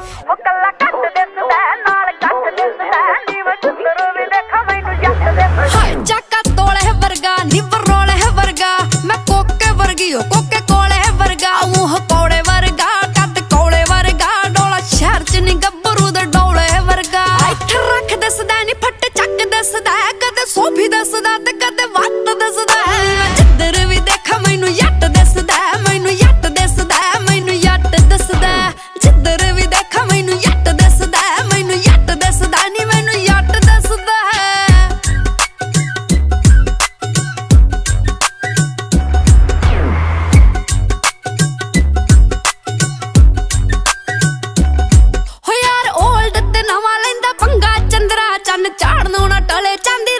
ਉਹ ਕੱਲਾ ਕੱਟ ਦਿਸਦਾ ਨਾਲ ਕੱਟ ਦਿਸਦਾ ਨੀਵ ਚੁੱਤਰ ਵੀ ਦੇਖਾ ਮੈਨੂੰ ਜੱਟ ਦਿਸਦਾ ਚੱਕਾ ਤੋਲੇ ਵਰਗਾ ਨਿਵਰ ਰੋਲੇ ਵਰਗਾ। ਮੈਂ ਕੋਕੇ ਵਰਗੀ ਓ ਕੋਕੇ ਕੋਲੇ ਵਰਗਾ। ਮੂੰਹ ਕੋੜੇ ਵਰਗਾ ਕੱਦ ਕੋਲੇ ਵਰਗਾ। ਡੋਲਾ ਸ਼ਹਿਰ ਚ ਨੀ ਗੱਭਰੂ ਦੇ ਡੋਲੇ ਵਰਗਾ। ਇੱਥੇ ਰੱਖ ਦਿਸਦਾ ਨੀ, ਫੱਟ ਚੱਕ ਦਿਸਦਾ ਕਦੇ ਸੋਫੀ ਦਿਸਦਾ ਤੇ चांदी